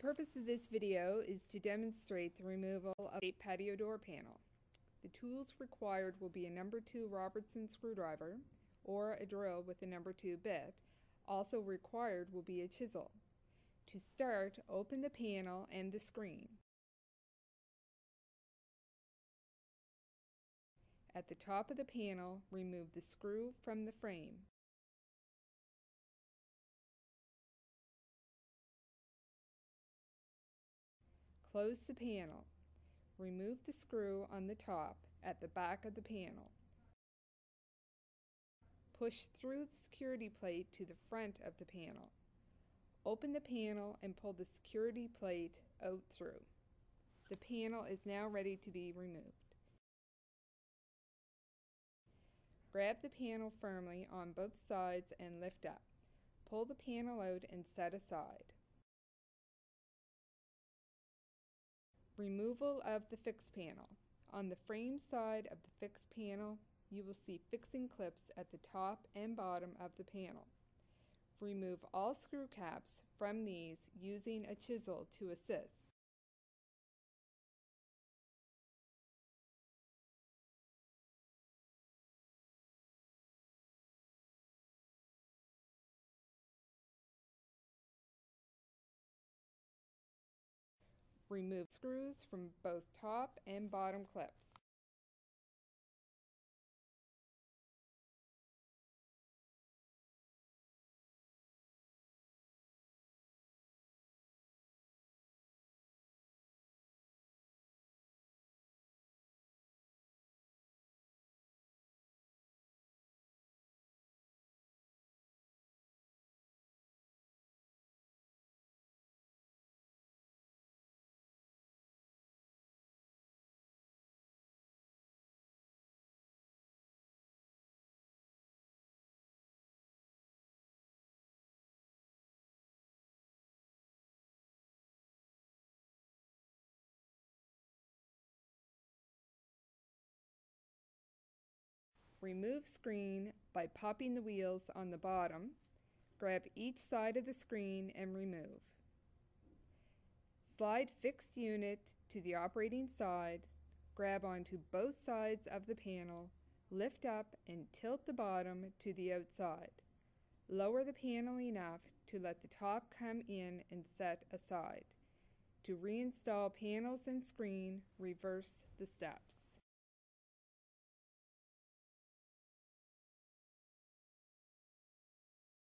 purpose of this video is to demonstrate the removal of a patio door panel. The tools required will be a number 2 Robertson screwdriver or a drill with a number 2 bit. Also required will be a chisel. To start, open the panel and the screen. At the top of the panel, remove the screw from the frame. Close the panel. Remove the screw on the top at the back of the panel. Push through the security plate to the front of the panel. Open the panel and pull the security plate out through. The panel is now ready to be removed. Grab the panel firmly on both sides and lift up. Pull the panel out and set aside. Removal of the fixed panel. On the frame side of the fixed panel, you will see fixing clips at the top and bottom of the panel. Remove all screw caps from these using a chisel to assist. Remove screws from both top and bottom clips. Remove screen by popping the wheels on the bottom. Grab each side of the screen and remove. Slide fixed unit to the operating side, grab onto both sides of the panel, lift up and tilt the bottom to the outside. Lower the panel enough to let the top come in and set aside. To reinstall panels and screen, reverse the steps.